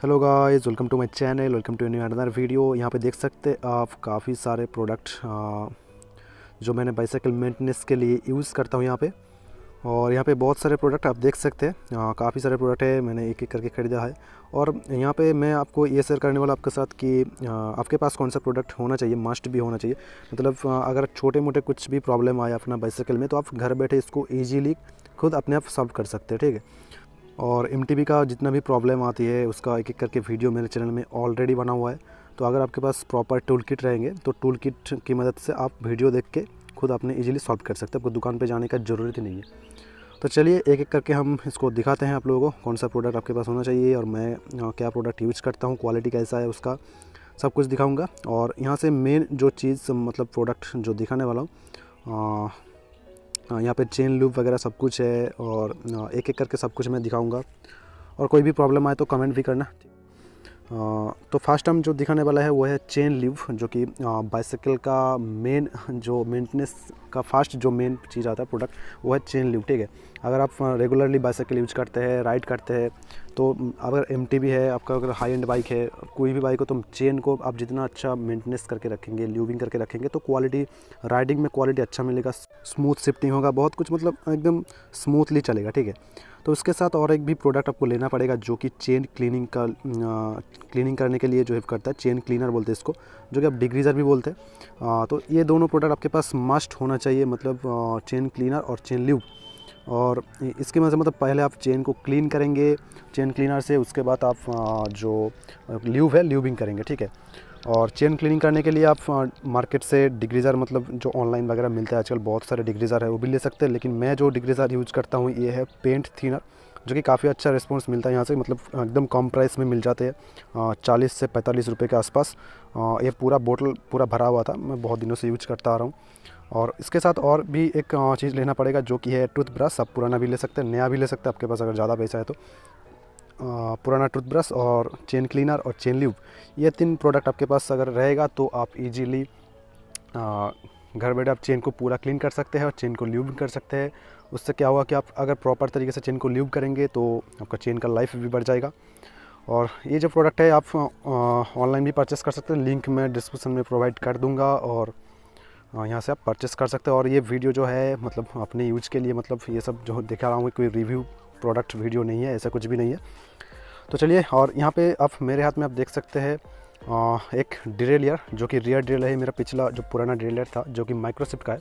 Hello guys, welcome to my channel, welcome to new another video. यहाँ पे देख सकते हैं आप काफ़ी सारे प्रोडक्ट जो मैंने बाइसाइकिल मेंटेनेंस के लिए यूज़ करता हूँ यहाँ पे। और यहाँ पे बहुत सारे प्रोडक्ट आप देख सकते हैं काफ़ी सारे प्रोडक्ट है, मैंने एक एक करके ख़रीदा है। और यहाँ पे मैं आपको ये शेयर करने वाला आपके साथ कि आपके पास कौन सा प्रोडक्ट होना चाहिए मस्ट भी होना चाहिए। मतलब अगर छोटे मोटे कुछ भी प्रॉब्लम आए अपना बाइसाइकिल में तो आप घर बैठे इसको ईजीली खुद अपने आप सॉल्व कर सकते हैं, ठीक है? और एम का जितना भी प्रॉब्लम आती है उसका एक एक करके वीडियो मेरे चैनल में ऑलरेडी बना हुआ है। तो अगर आपके पास प्रॉपर टूल किट रहेंगे तो टूल किट की मदद से आप वीडियो देख के खुद अपने इजीली सॉल्व कर सकते हैं। आपको दुकान पे जाने का ज़रूरत ही नहीं है। तो चलिए एक एक करके हम इसको दिखाते हैं आप लोगों को कौन सा प्रोडक्ट आपके पास होना चाहिए और मैं क्या प्रोडक्ट यूज़ करता हूँ क्वालिटी कैसा है उसका सब कुछ दिखाऊँगा। और यहाँ से मेन जो चीज़ मतलब प्रोडक्ट जो दिखाने वाला हाँ, यहाँ पे चेन लूप वगैरह सब कुछ है और एक एक करके सब कुछ मैं दिखाऊँगा। और कोई भी प्रॉब्लम आए तो कमेंट भी करना। तो फ़र्स्ट हम जो दिखाने वाला है वो है चेन लिव, जो कि बाइसाइकिल का मेन जो मेंटेनेंस का फ़र्स्ट जो मेन चीज़ आता है प्रोडक्ट वो है चेन लिव, ठीक है? अगर आप रेगुलरली बाइसाइकिल यूज़ करते हैं राइड करते हैं तो अगर एम है, आपका अगर हाई एंड बाइक है, कोई भी बाइक हो तो चेन को आप जितना अच्छा मेंटेनेंस करके रखेंगे ल्यूबिंग करके रखेंगे तो क्वालिटी राइडिंग में क्वालिटी अच्छा मिलेगा स्मूथ शिफ्टिंग होगा, बहुत कुछ मतलब एकदम स्मूथली चलेगा, ठीक है? तो उसके साथ और एक भी प्रोडक्ट आपको लेना पड़ेगा जो कि चेन क्लीनिंग का क्लीनिंग करने के लिए जो हेल्प करता है चेन क्लीनर बोलते हैं इसको, जो कि आप डिग्रीज़र भी बोलते हैं। तो ये दोनों प्रोडक्ट आपके पास मस्ट होना चाहिए मतलब चेन क्लीनर और चेन ल्यूब और इसके मदद मतलब पहले आप चेन को क्लीन करेंगे चेन क्लीनर से उसके बाद आप जो ल्यूब है ल्यूबिंग करेंगे, ठीक है? और चेन क्लीनिंग करने के लिए आप मार्केट से डिग्रीज़र मतलब जो ऑनलाइन वगैरह मिलता है, आजकल बहुत सारे डिग्रीज़र है, वो भी ले सकते हैं, लेकिन मैं जो डिग्रीज़र यूज़ करता हूँ, ये है पेंट थीनर जो कि काफ़ी अच्छा रिस्पॉन्स मिलता है यहाँ से मतलब एकदम कम प्राइस में मिल जाते हैं चालीस से पैंतालीस रुपये के आसपास। ये पूरा बोतल पूरा भरा हुआ था, मैं बहुत दिनों से यूज़ करता आ रहा हूँ। और इसके साथ और भी एक चीज़ लेना पड़ेगा, जो कि है टूथब्रश आप पुराना भी ले सकते हैं, नया भी ले सकते हैं, आपके पास अगर ज़्यादा पैसा है तो। पुराना टूथब्रश और चेन क्लीनर और चेन ल्यूब, ये तीन प्रोडक्ट आपके पास अगर रहेगा तो आप इजीली घर बैठे आप चेन को पूरा क्लीन कर सकते हैं और चेन को ल्यूब कर सकते हैं। उससे क्या होगा कि आप अगर प्रॉपर तरीके से चेन को ल्यूब करेंगे तो आपका चेन का लाइफ भी बढ़ जाएगा। और ये जो प्रोडक्ट है, आप ऑनलाइन भी परचेस कर सकते हैं। लिंक मैं डिस्क्रिप्शन में प्रोवाइड कर दूँगा और यहाँ से आप परचेस कर सकते हैं। और ये वीडियो जो है मतलब अपने यूज़ के लिए मतलब ये सब जो दिखा रहा हूँ, कोई रिव्यू प्रोडक्ट वीडियो नहीं है, ऐसा कुछ भी नहीं है। तो चलिए, और यहाँ पे आप मेरे हाथ में आप देख सकते हैं एक ड्रिलियर जो कि रियर ड्रिल है। मेरा पिछला जो पुराना ड्रिलियर था, जो कि माइक्रोसिप का है।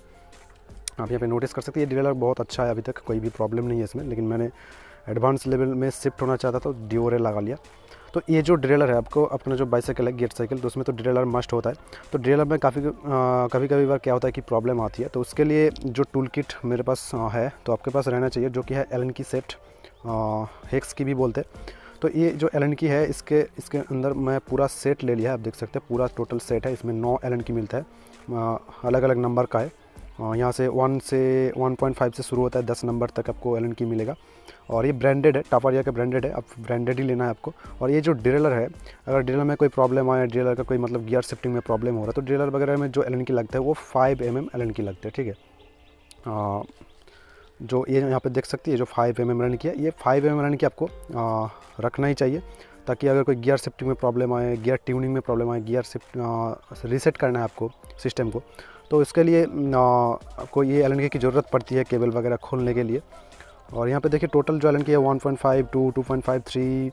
आप यहाँ पे नोटिस कर सकते हैं, ये ड्रिलर बहुत अच्छा है। अभी तक कोई भी प्रॉब्लम नहीं है इसमें, लेकिन मैंने एडवांस लेवल में शिफ्ट होना चाहता था तो ड्योरे लगा लिया। तो ये जो ड्रिलर है, आपको अपना जो बाइसाइकिल है गेट साइकिल तो उसमें तो ड्रिलर मस्ट होता है। तो ड्रिलर में काफ़ी कभी कभी बार क्या होता है कि प्रॉब्लम आती है। तो उसके लिए जो टूल किट मेरे पास है तो आपके पास रहना चाहिए, जो कि है एल की सेट हेक्स की भी बोलते तो ये जो एल की है, इसके इसके अंदर मैं पूरा सेट ले लिया है, आप देख सकते हैं, पूरा टोटल सेट है, इसमें नौ एल की मिलता है। अलग अलग नंबर का है। यहाँ से वन से 1.5 से शुरू होता है 10 नंबर तक आपको एल की मिलेगा। और ये ब्रांडेड है टापारिया का ब्रांडेड है आप ब्रांडेड ही लेना है आपको। और ये जो ड्रिलर है, अगर ड्रिलर में कोई प्रॉब्लम आए ड्रिलर का कोई मतलब गियर शिफ्टिंग में प्रॉब्लम हो रहा है तो ड्रिलर वगैरह में जो एल की लगता है, वो फाइव एम एम की लगता है, ठीक है? जो ये यहाँ पे देख सकती है जो फाइव एम एम की है ये फाइव एम एम की आपको आ, रखना ही चाहिए ताकि अगर कोई गियर शिफ्टिंग में प्रॉब्लम आए गियर ट्यूनिंग में प्रॉब्लम आए गियर शिफ्ट रीसेट करना है आपको सिस्टम को तो इसके लिए आपको ये एल की ज़रूरत पड़ती है केबल वगैरह खोलने के लिए। और यहाँ पे देखिए टोटल जो एल की है one point five two two point five three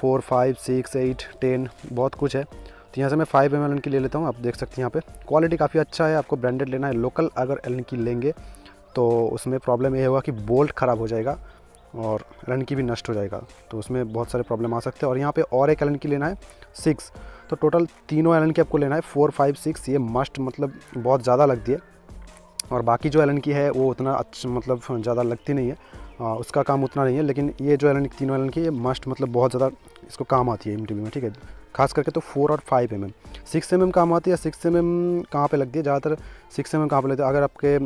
four five six eight ten बहुत कुछ है। तो यहाँ से मैं फाइव एम एल की ले लेता हूँ आप देख सकते हैं यहाँ पे। क्वालिटी काफ़ी अच्छा है आपको ब्रांडेड लेना है लोकल अगर एलएन की लेंगे तो उसमें प्रॉब्लम ये होगा कि बोल्ट ख़राब हो जाएगा और एल की भी नष्ट हो जाएगा। तो उसमें बहुत सारे प्रॉब्लम आ सकते हैं और यहाँ पे और एक एलन की लेना है सिक्स तो टोटल तीनों एलन की आपको लेना है फोर फाइव सिक्स ये मस्ट मतलब बहुत ज़्यादा लगती है। और बाकी जो एलन की है वो उतना अच्छा मतलब ज़्यादा लगती नहीं है। आ, उसका काम उतना नहीं है लेकिन ये जो एल तीनों एलन की ये मस्ट मतलब बहुत ज़्यादा इसको काम आती है एम में ठीक है? खास करके तो फोर और five M M. Six M M काम आती है, सिक्स एम एम कहाँ पर लगती है? ज़्यादातर सिक्स एम एम कहाँ पर लगती है? अगर आपके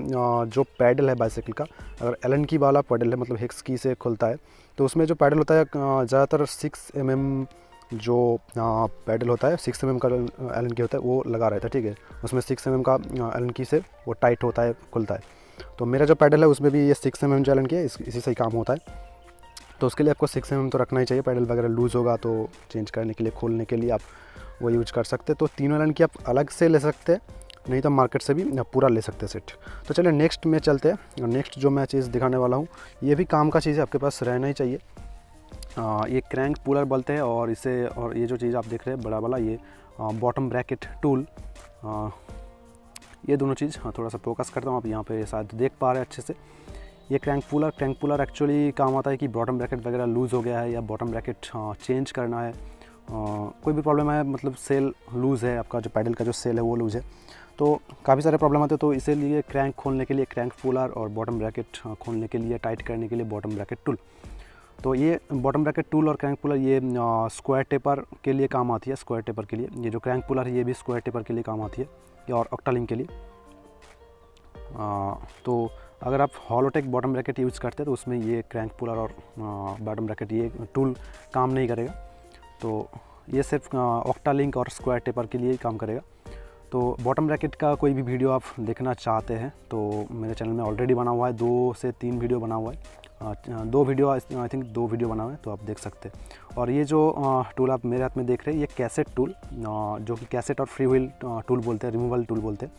जो पैडल है बाइसाइकिल का, अगर एल एन की वाला पैडल है मतलब हिक्स की से खुलता है तो उसमें जो पैडल होता है ज़्यादातर सिक्स एम एम जो पैडल होता है, सिक्स एम एम का एल एन की होता है, वो लगा रहता है, ठीक है? उसमें सिक्स एम एम का एल एन की से वो टाइट होता है, खुलता है। तो मेरा जो पैडल है, उसमें भी ये सिक्स एम एम जो एल एन की है इसी से ही काम होता है। तो उसके लिए आपको सिक्स एम तो रखना ही चाहिए। पैडल वगैरह लूज़ होगा तो चेंज करने के लिए खोलने के लिए आप वो यूज़ कर सकते तो तीनों लाइन की आप अलग से ले सकते नहीं तो मार्केट से भी पूरा ले सकते सेट तो चलिए नेक्स्ट में चलते हैं। नेक्स्ट जो मैं चीज़ दिखाने वाला हूँ ये भी काम का चीज़ है आपके पास रहना ही चाहिए। आ, ये क्रैंक पुलर बोलते हैं और इसे और ये जो चीज़ आप देख रहे हैं बड़ा वाला ये बॉटम ब्रैकेट टूल ये दोनों चीज़ हाँ थोड़ा सा फोकस करता हूँ। आप यहाँ पे शायद देख पा रहे हैं अच्छे से। ये crank puller crank puller actually काम आता है कि बॉटम ब्रैकेट वगैरह लूज़ हो गया है या बॉटम ब्रैकेट चेंज करना है। कोई भी प्रॉब्लम है मतलब सेल लूज़ है आपका जो पैडल का जो सेल है वो लूज़ है। तो काफ़ी सारे प्रॉब्लम आते हैं तो इसीलिए क्रैंक खोलने के लिए क्रैंक पुलर और बॉटम ब्रैकेट खोलने के लिए टाइट करने के लिए बॉटम ब्रैकेट टूल तो ये बॉटम ब्रैकेट टूल और क्रैंक पुलर ये स्क्वायर टेपर के लिए काम आती है स्क्वायर टेपर के लिए। ये जो क्रैंक पुलर है ये भी स्क्वायर टेपर के लिए काम आती है और ऑक्टालिंग के लिए। आ, तो अगर आप हॉलोटेक बॉटम ब्रैकेट यूज़ करते हैं तो उसमें ये क्रैंक पुलर और बॉटम ब्रैकेट ये टूल काम नहीं करेगा। तो ये सिर्फ़ ऑक्टा लिंक और स्क्वायर टेपर के लिए ही काम करेगा। तो बॉटम ब्रैकेट का कोई भी वीडियो आप देखना चाहते हैं तो मेरे चैनल में ऑलरेडी बना हुआ है, दो से तीन वीडियो बना हुआ है। दो वीडियो आई थिंक दो वीडियो बना हुआ है तो आप देख सकते हैं। और ये जो टूल आप मेरे हाथ में देख रहे हैं, ये कैसेट टूल जो कि कैसेट और फ्री व्हील टूल बोलते हैं रिमूवल टूल बोलते हैं।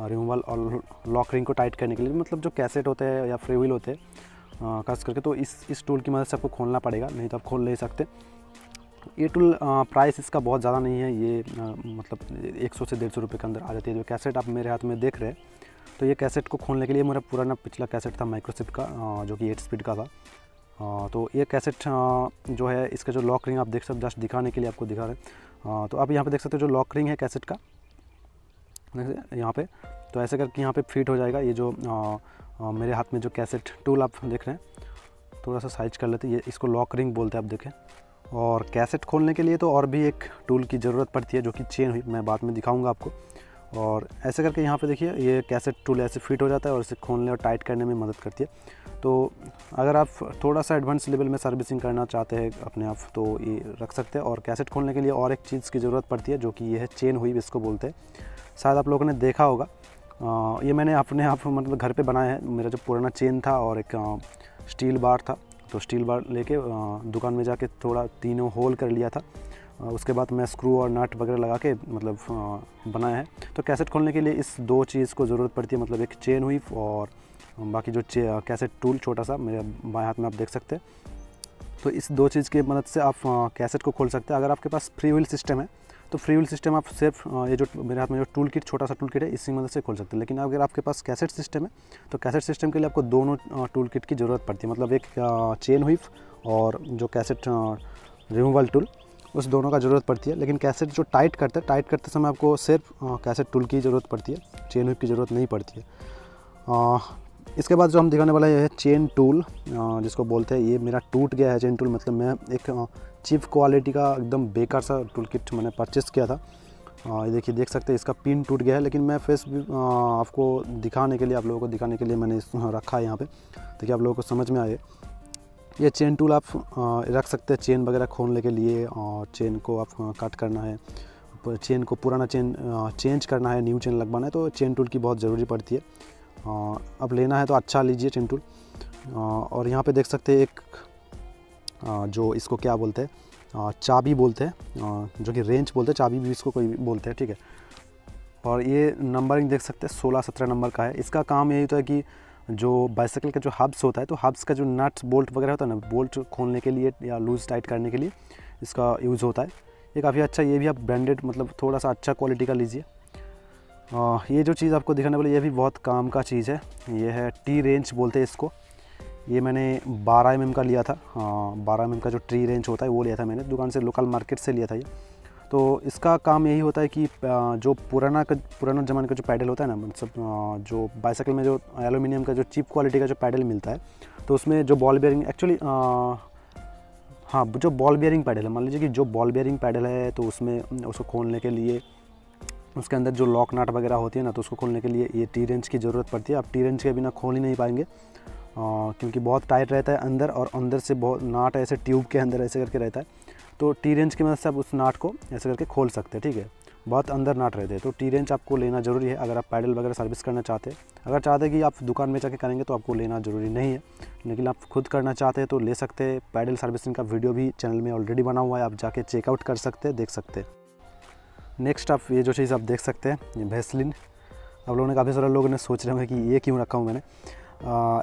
रिमूवल और लॉक रिंग को टाइट करने के लिए मतलब जो कैसेट होते हैं या फ्री व्हील होते हैं खास करके तो इस इस टूल की मदद से आपको खोलना पड़ेगा नहीं तो आप खोल नहीं सकते। ये टूल प्राइस इसका बहुत ज़्यादा नहीं है ये आ, मतलब 100 से डेढ़ सौ रुपये के अंदर आ जाती है। जो कैसेट आप मेरे हाथ में देख रहे हैं तो ये कैसेट को खोलने के लिए मेरा पुराना पिछला कैसेट था माइक्रोसिप का जो कि एट स्पीड का था। तो ये कैसेट जो है इसका जो लॉक रिंग आप देख सकते जस्ट दिखाने के लिए आपको दिखा रहे हैं। तो आप यहाँ पे देख सकते हो जो लॉक रिंग है कैसेट का यहाँ पे। तो ऐसे करके यहाँ पे फिट हो जाएगा ये जो आ, आ, मेरे हाथ में जो कैसेट टूल आप देख रहे हैं। थोड़ा सा साइज़ कर लेते हैं। ये इसको लॉक रिंग बोलते हैं आप देखें। और कैसेट खोलने के लिए तो और भी एक टूल की ज़रूरत पड़ती है जो कि चेन हुई। मैं बाद में दिखाऊँगा आपको। और ऐसे करके यहाँ पे देखिए ये कैसेट टूल ऐसे फिट हो जाता है और इसे खोलने और टाइट करने में मदद करती है। तो अगर आप थोड़ा सा एडवांस लेवल में सर्विसिंग करना चाहते हैं अपने आप तो ये रख सकते हैं। और कैसेट खोलने के लिए और एक चीज़ की ज़रूरत पड़ती है जो कि ये है चेन हुई इसको बोलते हैं। शायद आप लोगों ने देखा होगा आ, ये मैंने अपने आप मतलब घर पर बनाया है। मेरा जो पुराना चेन था और एक स्टील बार था तो स्टील बार लेके दुकान में जाके थोड़ा तीनों होल कर लिया था। उसके बाद मैं स्क्रू और नट वगैरह लगा के मतलब बनाया है। तो कैसेट खोलने के लिए इस दो चीज़ को ज़रूरत पड़ती है मतलब एक चेन हुई और बाकी जो कैसेट टूल छोटा सा, मेरे बाएँ हाथ में आप देख सकते हैं। तो इस दो चीज़ की मदद से आप कैसेट को खोल सकते हैं। अगर आपके पास फ्री व्हील सिस्टम है तो फ्री व्हील सिस्टम आप सिर्फ़ ये जो मेरे हाथ में जो टूल किट छोटा सा टूल किट है, इसी मदद से खोल सकते हैं। लेकिन अगर आपके पास कैसेट सिस्टम है तो कैसेट सिस्टम के लिए आपको दोनों टूल किट की ज़रूरत पड़ती है। मतलब एक चेन हुई और जो कैसेट रिमूवल टूल उस दोनों का ज़रूरत पड़ती है। लेकिन कैसेट जो टाइट करते हैं, टाइट करते समय आपको सिर्फ़ कैसेट टूल की ज़रूरत पड़ती है, चेन हुई की ज़रूरत नहीं पड़ती है। इसके बाद जो हम दिखाने वाला है, चेन टूल जिसको बोलते हैं, ये मेरा टूट गया है चेन टूल मतलब मैं एक चीप क्वालिटी का एकदम बेकार सा टूल किट मैंने परचेस किया था। ये देखिए, देख सकते हैं, इसका पिन टूट गया है, लेकिन मैं फेस भी आपको दिखाने के लिए, आप लोगों को दिखाने के लिए मैंने रखा है यहाँ पे। देखिए, आप लोगों को समझ में आए ये चेन टूल आप रख सकते हैं चेन वगैरह खोलने के लिए और चेन को आप कट करना है। चेन को पुराना चेन चेंज करना है न्यू चेन लगवाना है तो चेन टूल की बहुत ज़रूरी पड़ती है। अब लेना है तो अच्छा लीजिए चेन टूल और यहाँ पे देख सकते हैं एक जो इसको क्या बोलते हैं चाबी बोलते हैं जो कि रेंज बोलते हैं, चाबी भी इसको कोई बोलते हैं, ठीक है। और ये नंबरिंग देख सकते हैं, सोलह सत्रह नंबर का है। इसका काम यही होता है कि जो बाइसाइकिल का जो हब्स होता है तो हब्स का जो नट्स बोल्ट वगैरह होता है ना बोल्ट खोलने के लिए या लूज़ टाइट करने के लिए इसका यूज़ होता है। ये काफ़ी अच्छा ये भी आप ब्रांडेड मतलब थोड़ा सा अच्छा क्वालिटी का लीजिए। ये जो चीज़ आपको दिखाने वाली, ये भी बहुत काम का चीज़ है। ये है टी रेंज बोलते हैं इसको। ये मैंने 12 एम का लिया था। हाँ बारह एम का जो ट्री रेंज होता है, वो लिया था मैंने। दुकान से लोकल मार्केट से लिया था ये। तो इसका काम यही होता है कि जो पुराना का, पुराना ज़माने का जो पैडल होता है ना मतलब जो बाइसाइकिल में जो एलुमिनियम का जो चीप क्वालिटी का जो पैडल मिलता है तो उसमें जो बॉल बेयरिंग, एक्चुअली हाँ जो बॉल बेयरिंग पैडल है, मान लीजिए कि जो बॉल बेयरिंग पैडल है तो उसमें उसको खोलने के लिए, उसके अंदर जो लॉक नाट वगैरह होती है ना तो उसको खोलने के लिए ये टी रेंज की ज़रूरत पड़ती है। आप टी रेंज के बिना खोल ही नहीं पाएँगे क्योंकि बहुत टाइट रहता है अंदर और अंदर से बहुत, नाट ऐसे ट्यूब के अंदर ऐसे करके रहता है। तो टी रेंज की मदद मतलब से आप उस नाट को ऐसे करके खोल सकते हैं, ठीक है? बहुत अंदर नाट रहते हैं तो टी रेंच आपको लेना ज़रूरी है अगर आप पैडल वगैरह सर्विस करना चाहते हैं। अगर चाहते हैं कि आप दुकान में जाके करेंगे तो आपको लेना ज़रूरी नहीं है, लेकिन आप खुद करना चाहते हैं तो ले सकते हैं। पैडल सर्विसिंग का वीडियो भी चैनल में ऑलरेडी बना हुआ है, आप जाके चेकआउट कर सकते हैं, देख सकते हैं। नेक्स्ट आप ये जो चीज़ आप देख सकते हैं, ये भैसलिन आप लोगों ने काफ़ी सारे लोगों ने सोच रहे होंगे कि ये क्यों रखा हूँ मैंने।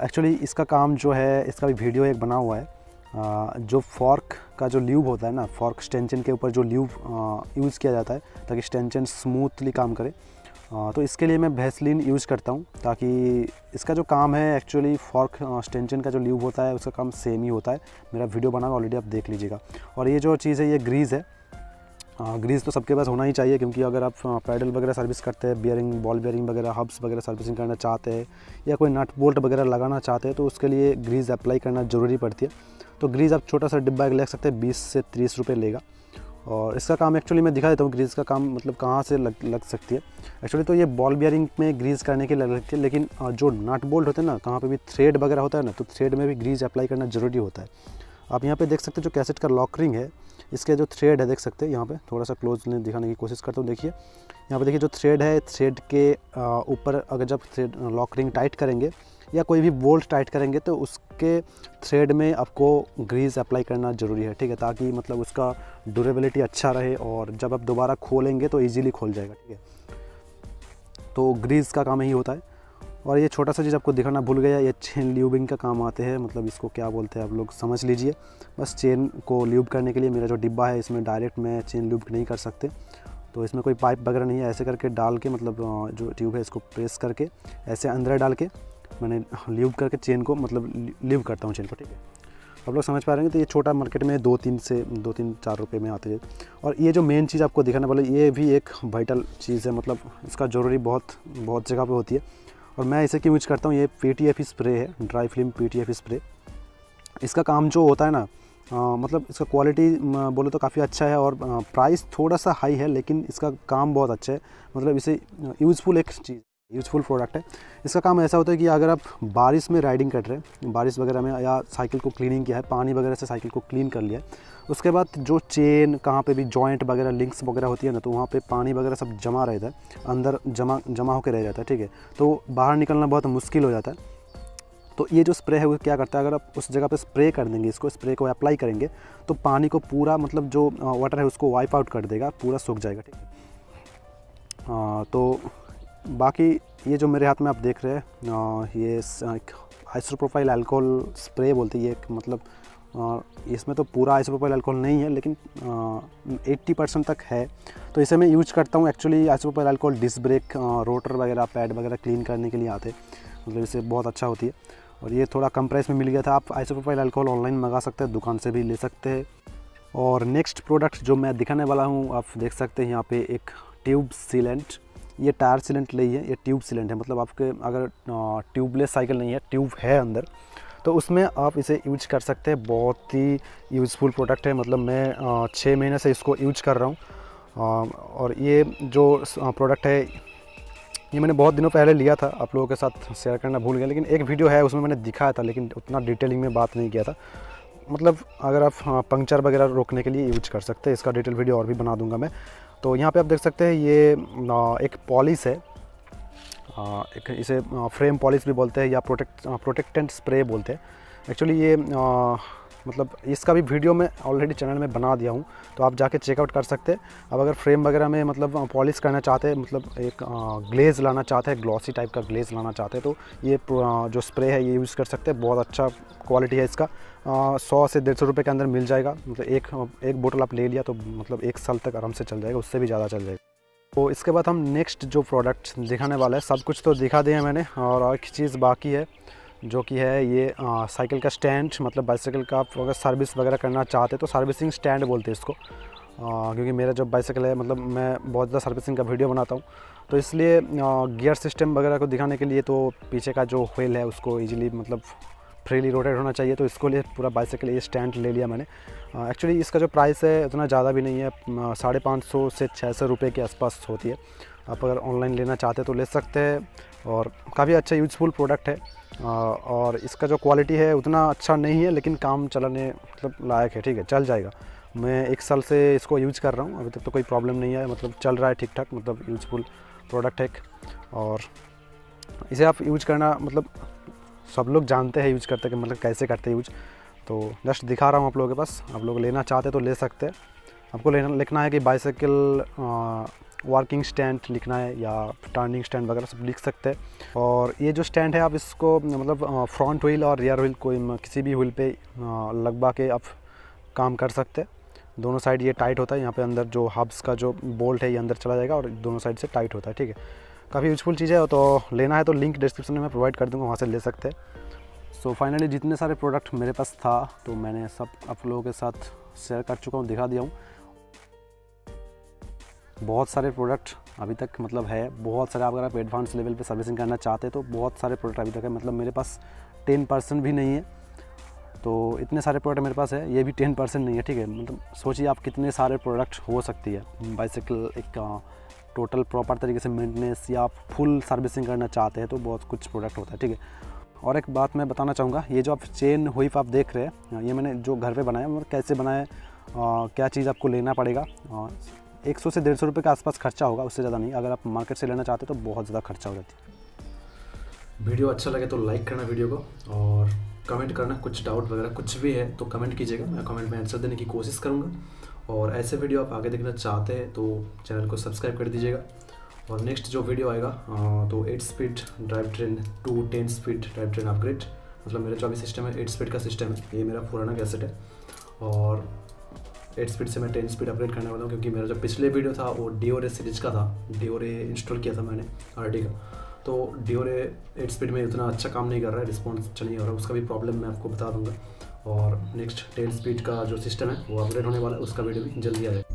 एक्चुअली इसका काम जो है, इसका भी वीडियो एक बना हुआ है। जो फॉर्क का जो ल्यूब होता है ना फॉर्क स्टेंशन के ऊपर जो ल्यूब यूज़ किया जाता है, ताकि स्टेंशन स्मूथली काम करे। तो इसके लिए मैं भैसलिन यूज़ करता हूँ, ताकि इसका जो काम है एक्चुअली फॉर्क स्टेंशन का जो ल्यूब होता है, उसका काम सेम ही होता है। मेरा वीडियो बना हुआ ऑलरेडी आप देख लीजिएगा। और ये जो चीज़ है, ये ग्रीज़ है। ग्रीस तो सबके पास होना ही चाहिए क्योंकि अगर आप पैडल वगैरह सर्विस करते हैं बियरिंग बॉल बियरिंग वगैरह हब्स वगैरह सर्विसिंग करना चाहते हैं या कोई नट बोल्ट वगैरह लगाना चाहते हैं तो उसके लिए ग्रीस अप्लाई करना ज़रूरी पड़ती है। तो ग्रीस आप छोटा सा डिब्बा ले सकते हैं, बीस से तीस रुपये लेगा। और इसका काम एक्चुअली मैं दिखा देता हूँ ग्रीस का काम मतलब कहाँ से लग लग सकती है। एक्चुअली तो ये बॉल बियरिंग में ग्रीस करने के लग सकती है, लेकिन जो नट बोल्ट होते हैं ना, कहाँ पे भी थ्रेड वगैरह होता है ना तो थ्रेड में भी ग्रीस अप्लाई करना ज़रूरी होता है। आप यहाँ पे देख सकते हैं जो कैसेट का लॉकरिंग है इसके जो थ्रेड है, देख सकते हैं, यहाँ पे थोड़ा सा क्लोज दिखाने की कोशिश करता हूँ, देखिए। यहाँ पे देखिए, जो थ्रेड है थ्रेड के ऊपर अगर जब थ्रेड लॉक रिंग टाइट करेंगे या कोई भी बोल्ट टाइट करेंगे तो उसके थ्रेड में आपको ग्रीस अप्लाई करना ज़रूरी है, ठीक है? ताकि मतलब उसका ड्यूरेबिलिटी अच्छा रहे और जब आप दोबारा खोलेंगे तो ईजिली खोल जाएगा, ठीक है? तो ग्रीस का काम यही होता है। और ये छोटा सा चीज़ आपको दिखाना भूल गया, ये चेन ल्यूबिंग का काम आते हैं मतलब इसको क्या बोलते हैं आप लोग, समझ लीजिए। बस चेन को ल्यूब करने के लिए मेरा जो डिब्बा है, इसमें डायरेक्ट मैं चेन ल्यूब नहीं कर सकते। तो इसमें कोई पाइप वगैरह नहीं है, ऐसे करके डाल के मतलब जो ट्यूब है इसको प्रेस करके, ऐसे अंदर डाल के मैंने ल्यूब करके चेन को मतलब ल्यूब करता हूँ चेन को, ठीक है। आप लोग समझ पा रहे हैं तो ये छोटा मार्केट में दो तीन से, दो तीन चार रुपये में आते हैं। और ये जो मेन चीज़ आपको दिखाने वाले, ये भी एक वाइटल चीज़ है मतलब इसका ज़रूरी बहुत बहुत जगह पे होती है। और मैं इसे क्यों यूज़ करता हूँ ये पी टी एफ़ स्प्रे है dry film P T F spray इसका काम जो होता है ना आ, मतलब इसका क्वालिटी बोले तो काफ़ी अच्छा है और प्राइस थोड़ा सा हाई है लेकिन इसका काम बहुत अच्छा है। मतलब इसे यूज़फुल एक चीज़ यूज़फुल प्रोडक्ट है। इसका काम ऐसा होता है कि अगर आप बारिश में राइडिंग कर रहे हैं, बारिश वगैरह में या साइकिल को क्लीनिंग किया है, पानी वगैरह से साइकिल को क्लीन कर लिया है, उसके बाद जो चेन, कहाँ पे भी जॉइंट वगैरह, लिंक्स वगैरह होती है ना तो वहाँ पे पानी वगैरह सब जमा रहता है, अंदर जमा जमा होकर रह जाता है, ठीक है। तो बाहर निकलना बहुत मुश्किल हो जाता है। तो ये जो स्प्रे है वो क्या करता है, अगर आप उस जगह पे स्प्रे कर देंगे, इसको स्प्रे को अप्लाई करेंगे तो पानी को पूरा मतलब जो वाटर है उसको वाइप आउट कर देगा, पूरा सूख जाएगा, ठीक है तो बाकी ये जो मेरे हाथ में आप देख रहे हैं ये आइसोप्रोफाइल अल्कोहल स्प्रे बोलते हैं, ये मतलब इसमें तो पूरा आइसोप्रोपाइल अल्कोहल नहीं है, लेकिन एट्टी परसेंट तक है। तो इसे मैं यूज़ करता हूँ actually isopropyl alcohol disc brake rotor वगैरह पैड वगैरह क्लीन करने के लिए आते मतलब इसे बहुत अच्छा होती है। और ये थोड़ा कम प्राइस में मिल गया था, आप आइसोप्रोपाइल अल्कोहल ऑनलाइन मंगा सकते हैं, दुकान से भी ले सकते हैं। और नेक्स्ट प्रोडक्ट जो मैं दिखाने वाला हूँ, आप देख सकते हैं यहाँ पे एक ट्यूब सीलेंट ये टायर सिलेंट नहीं है ये ट्यूब सिलेंट है मतलब आपके अगर ट्यूबलेस साइकिल नहीं है, ट्यूब है अंदर तो उसमें आप इसे यूज़ कर सकते हैं। बहुत ही यूज़फुल प्रोडक्ट है मतलब मैं छः महीने से इसको यूज़ कर रहा हूँ। और ये जो प्रोडक्ट है, ये मैंने बहुत दिनों पहले लिया था, आप लोगों के साथ शेयर करना भूल गया, लेकिन एक वीडियो है, उसमें मैंने दिखाया था, लेकिन उतना डिटेलिंग में बात नहीं किया था। मतलब अगर आप पंक्चर वगैरह रोकने के लिए यूज़ कर सकते हैं, इसका डिटेल वीडियो और भी बना दूँगा मैं। तो यहाँ पे आप देख सकते हैं ये एक पॉलिस है। एक इसे फ्रेम पॉलिस भी बोलते हैं या प्रोटेक्ट प्रोटेक्टेंट स्प्रे बोलते हैं। एक्चुअली ये मतलब इसका भी वीडियो मैं ऑलरेडी चैनल में बना दिया हूँ तो आप जाके चेकआउट कर सकते हैं। अब अगर फ्रेम वगैरह में मतलब पॉलिश करना चाहते हैं मतलब एक ग्लेज़ लाना चाहते हैं ग्लॉसी टाइप का ग्लेज़ लाना चाहते हैं तो ये जो स्प्रे है, ये यूज़ कर सकते हैं। बहुत अच्छा क्वालिटी है इसका। सौ से डेढ़ सौ रुपये के अंदर मिल जाएगा। मतलब एक एक बोतल आप ले लिया तो मतलब एक साल तक आराम से चल जाएगा, उससे भी ज़्यादा चल जाएगा। तो इसके बाद हम नेक्स्ट जो प्रोडक्ट दिखाने वाला है, सब कुछ तो दिखा दिए मैंने, और एक चीज़ बाकी है जो कि है ये साइकिल का स्टैंड मतलब बाइसाइकिल का आप अगर सर्विस वगैरह करना चाहते तो सर्विसिंग स्टैंड बोलते हैं इसको। आ, क्योंकि मेरा जो बाइसाइकिल है मतलब मैं बहुत ज़्यादा सर्विसिंग का वीडियो बनाता हूँ। तो इसलिए गियर सिस्टम वगैरह को दिखाने के लिए तो पीछे का जो व्हील है उसको ईजिली मतलब फ्रीली रोटेट होना चाहिए। तो इसको लिए पूरा बाइसाइकिल ये स्टैंड ले लिया मैंने। एक्चुअली इसका जो प्राइस है उतना ज़्यादा भी नहीं है। साढ़े पाँच सौ से छः सौ रुपये के आसपास होती है। आप अगर ऑनलाइन लेना चाहते हैं तो ले सकते हैं और काफ़ी अच्छा यूज़फुल प्रोडक्ट है। और इसका जो क्वालिटी है उतना अच्छा नहीं है, लेकिन काम चलाने मतलब लायक है, ठीक है, चल जाएगा। मैं एक साल से इसको यूज़ कर रहा हूँ, अभी तक तो कोई प्रॉब्लम नहीं है मतलब चल रहा है ठीक ठाक मतलब यूजफुल प्रोडक्ट है और इसे आप यूज़ करना मतलब सब लोग जानते हैं यूज़ करते कि मतलब कैसे करते यूज़ तो जस्ट दिखा रहा हूँ आप लोगों के पास, आप लोग लेना चाहते तो ले सकते हैं। आपको लेना, लिखना है कि बाईसाइकिल वर्किंग स्टैंड लिखना है या टर्निंग स्टैंड वगैरह सब लिख सकते हैं। और ये जो स्टैंड है, आप इसको मतलब फ्रंट व्हील और रियर व्हील कोई किसी भी व्हील पे लगवा के आप काम कर सकते हैं। दोनों साइड ये टाइट होता है, यहाँ पे अंदर जो हब्स का जो बोल्ट है, ये अंदर चला जाएगा और दोनों साइड से टाइट होता है, ठीक है। काफ़ी यूजफुल चीज़ है तो लेना है तो लिंक डिस्क्रिप्शन में मैं प्रोवाइड कर दूँगा, वहाँ से ले सकते हैं। सो फाइनली जितने सारे प्रोडक्ट मेरे पास था तो मैंने सब आप लोगों के साथ शेयर कर चुका हूँ, दिखा दिया हूँ। बहुत सारे प्रोडक्ट अभी तक मतलब है, बहुत सारे अगर आप एडवांस लेवल पे सर्विसिंग करना चाहते हैं तो बहुत सारे प्रोडक्ट अभी तक है। मतलब मेरे पास टेन परसेंट भी नहीं है। तो इतने सारे प्रोडक्ट मेरे पास है, ये भी टेन परसेंट नहीं है, ठीक है? मतलब सोचिए आप कितने सारे प्रोडक्ट हो सकती है। बाइसाइकिल एक टोटल प्रॉपर तरीके से मेंटेनेंस या आप फुल सर्विसिंग करना चाहते हैं तो बहुत कुछ प्रोडक्ट होता है, ठीक है? और एक बात मैं बताना चाहूँगा, ये जो आप चेन हुईप आप देख रहे हैं, ये मैंने जो घर पे बनाया मतलब कैसे बनाया क्या चीज़ आपको लेना पड़ेगा एक सौ से डेढ़ सौ रुपये के आसपास खर्चा होगा, उससे ज़्यादा नहीं। अगर आप मार्केट से लेना चाहते तो बहुत ज़्यादा खर्चा हो जाती है। वीडियो अच्छा लगे तो लाइक करना वीडियो को और कमेंट करना। कुछ डाउट वगैरह कुछ भी है तो कमेंट कीजिएगा। मैं कमेंट में आंसर देने की कोशिश करूँगा। और ऐसे वीडियो आप आगे देखना चाहते हैं तो चैनल को सब्सक्राइब कर दीजिएगा। और नेक्स्ट जो वीडियो आएगा तो eight speed drive train to ten speed drive train upgrade मतलब मेरा जो अभी सिस्टम है एट स्पीड का सिस्टम है। ये मेरा पुराना गैसेट है। और एट स्पीड से मैं टेन स्पीड अपग्रेड करने वाला हूँ, क्योंकि मेरा जो पिछले वीडियो था वो डिओरे सीरीज़ का था। डिओरे इंस्टॉल किया था मैंने आर का। तो डिओरे एट स्पीड में उतना अच्छा काम नहीं कर रहा है रिस्पॉन्स अच्छा नहीं हो रहा है, उसका भी प्रॉब्लम मैं आपको बता दूँगा। और नेक्स्ट टेन स्पीड का जो सिस्टम है, वो अपग्रेड होने वाला है, उसका वीडियो भी जल्दी आएगा